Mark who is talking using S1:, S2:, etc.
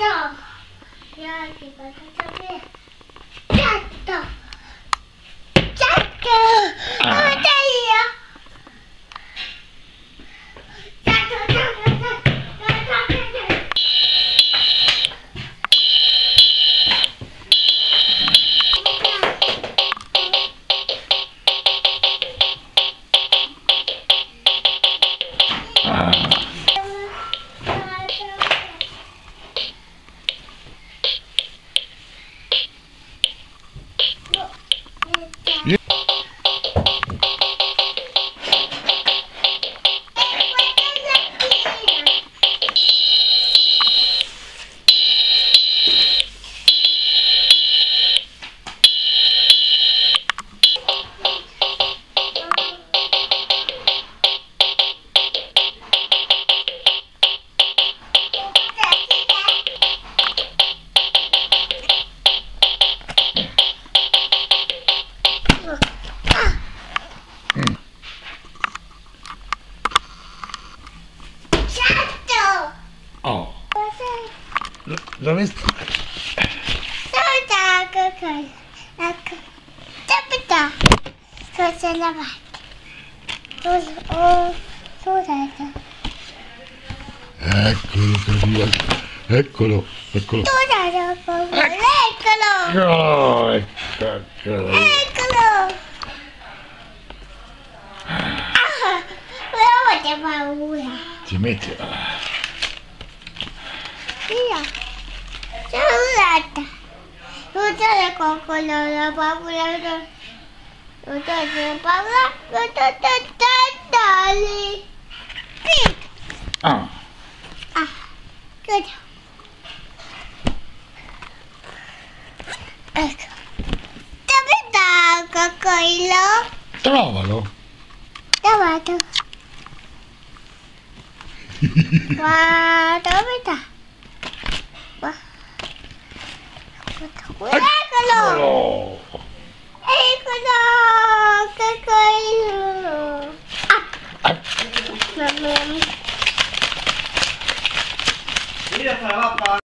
S1: 叫，第二题把它
S2: 消
S1: 灭。
S2: Dove sta?
S1: não tá cocô. Capita. Você não vai. O Susanna.
S2: Eccolo, carino. Eccolo, eccolo.
S1: Susanna, por favor. Eccolo.
S2: Oh, ecco, eccolo.
S1: Eccolo. Ah, però ho paura.
S2: Ti metti...
S1: Via. fatta. Non c'è con la paura. Non c'è la paura. Non c'è la Pig.
S2: Ah.
S1: Ah. Good. Ecco. Dove sta coccodrillo?
S2: Trovalo. Trovato.
S1: Guarda, dove sta? Eccolo! Eccolo! Che carino! Ah! Mamma mia! Mira, papà!